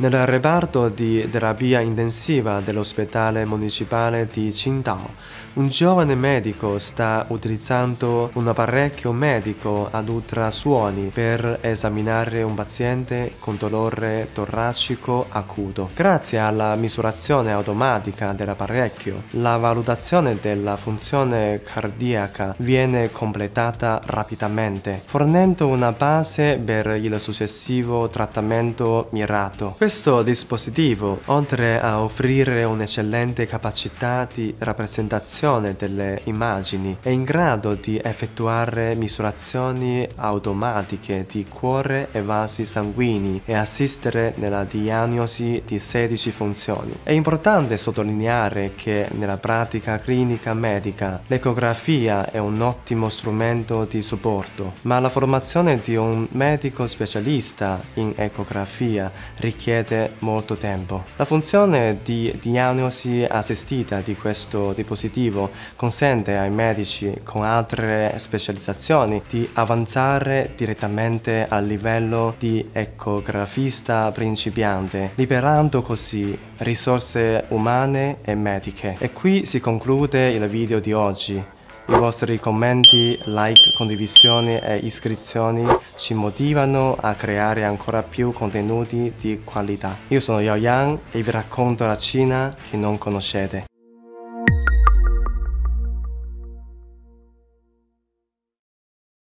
Nel reparto di terapia intensiva dell'ospedale municipale di Qingdao, un giovane medico sta utilizzando un apparecchio medico ad ultrasuoni per esaminare un paziente con dolore toracico acuto. Grazie alla misurazione automatica dell'apparecchio, la valutazione della funzione cardiaca viene completata rapidamente, fornendo una base per il successivo trattamento mirato. Questo dispositivo, oltre a offrire un'eccellente capacità di rappresentazione delle immagini, è in grado di effettuare misurazioni automatiche di cuore e vasi sanguigni e assistere nella diagnosi di 16 funzioni. È importante sottolineare che nella pratica clinica medica l'ecografia è un ottimo strumento di supporto, ma la formazione di un medico specialista in ecografia richiede molto tempo. La funzione di diagnosi assistita di questo dispositivo consente ai medici con altre specializzazioni di avanzare direttamente al livello di ecografista principiante, liberando così risorse umane e mediche. E qui si conclude il video di oggi. I vostri commenti, like, condivisioni e iscrizioni ci motivano a creare ancora più contenuti di qualità. Io sono Yao Yang e vi racconto la Cina che non conoscete.